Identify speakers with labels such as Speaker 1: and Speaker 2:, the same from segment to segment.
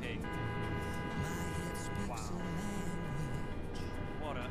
Speaker 1: King. Wow. What a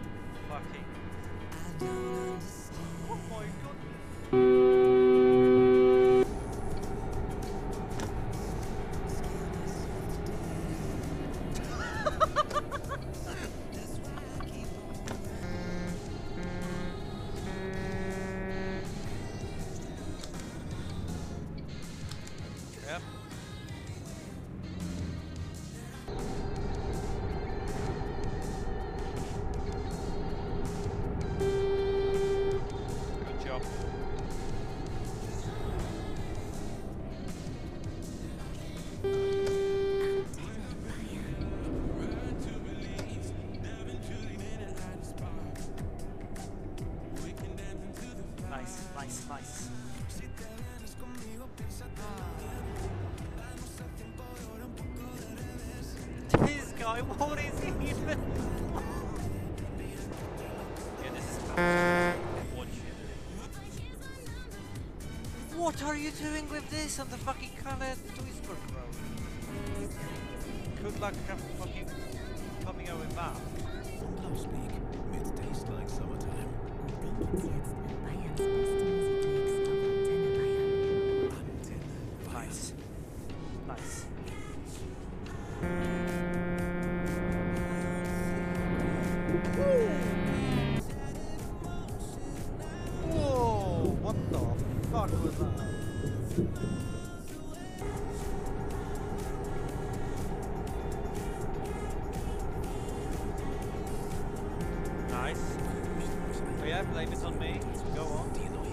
Speaker 1: Nice, nice, nice. This guy, what is he even? yeah, this is what What are you doing with this on the fucking Calais Duisburg road? Good luck have fucking coming out with that.
Speaker 2: Lauspeak mit Taste Like Summertime.
Speaker 1: Nice. Nice. Whoa! What the fuck was that? Nice. Oh yeah, blame it on me. Go on.